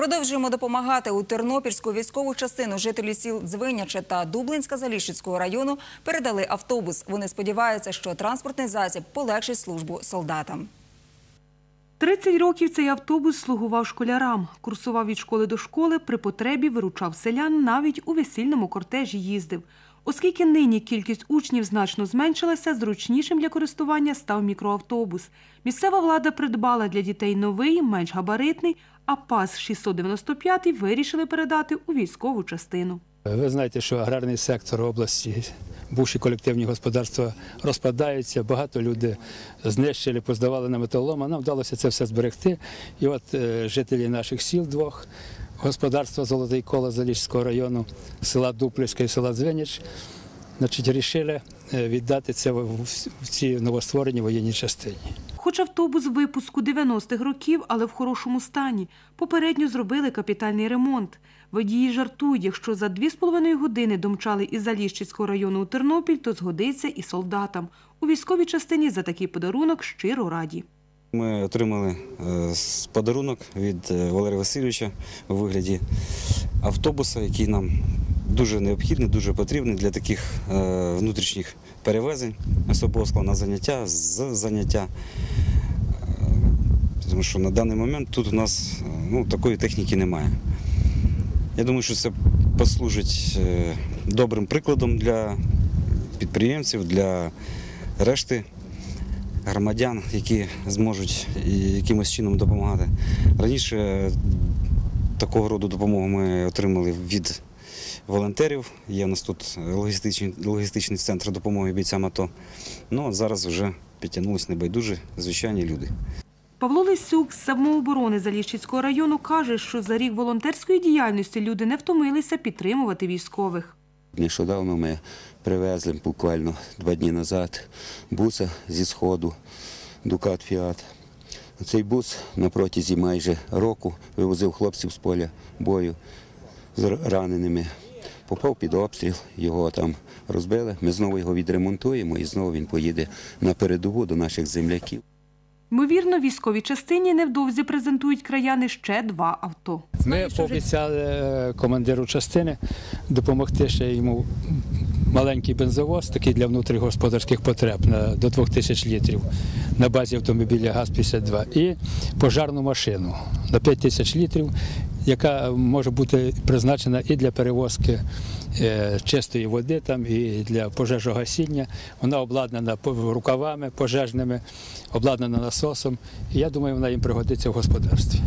Продовжуємо допомагати у Тернопільську військову частину жителі сіл Дзвиняче та Дублинська Заліщицького району передали автобус. Вони сподіваються, що транспортний засіб полегшить службу солдатам. 30 років цей автобус слугував школярам, курсував від школи до школи, при потребі виручав селян, навіть у весільному кортежі їздив. Оскільки нині кількість учнів значно зменшилася, зручнішим для користування став мікроавтобус. Місцева влада придбала для дітей новий, менш габаритний, а ПАЗ 695 вирішили передати у військову частину. Ви знаєте, що аграрний сектор області, бувші колективні господарства розпадаються, багато людей знищили, поздавали на металолом, а нам вдалося це все зберегти. І от е, жителі наших сіл двох, господарства Золотий Коло Заліжського району, села Дуплівська і села Звеніч, значить, рішили е, віддати це в ці новостворені воєнні частині. Хоч автобус випуску 90-х років, але в хорошому стані. Попередньо зробили капітальний ремонт. Водії жартують, якщо за 2,5 години домчали із Заліщицького району у Тернопіль, то згодиться і солдатам. У військовій частині за такий подарунок щиро раді. Ми отримали е, подарунок від е, Валерія Васильовича у вигляді автобуса, який нам дуже необхідний, дуже потрібний для таких е, внутрішніх перевезень особового складу на заняття, з заняття. Е, Тому що на даний момент тут у нас е, ну, такої техніки немає. Я думаю, що це послужить добрим прикладом для підприємців, для решти громадян, які зможуть якимось чином допомагати. Раніше такого роду допомогу ми отримали від волонтерів. Є у нас тут логістичний, логістичний центр допомоги бійцям АТО. Ну, а зараз вже підтягнулися небайдужі звичайні люди. Павло Лисюк з самооборони Заліщицького району каже, що за рік волонтерської діяльності люди не втомилися підтримувати військових. Нещодавно ми привезли буквально два дні назад буса зі сходу Дукат Фіат. Цей бус на протязі майже року вивозив хлопців з поля бою з раненими. Попав під обстріл, його там розбили. Ми знову його відремонтуємо і знову він поїде на передову до наших земляків. Ймовірно, військовій частині невдовзі презентують краяни ще два авто. Ми пообіцяли е, командиру частини допомогти ще йому маленький бензовоз, такий для внутрігосподарських потреб на, до 2000 літрів на базі автомобіля ГАЗ-52 і пожарну машину на 5 тисяч літрів, яка може бути призначена і для перевозки е, чистої води там, і для пожежогасіння. Вона обладнана рукавами пожежними, обладнана насосом. І я думаю, вона їм пригодиться в господарстві.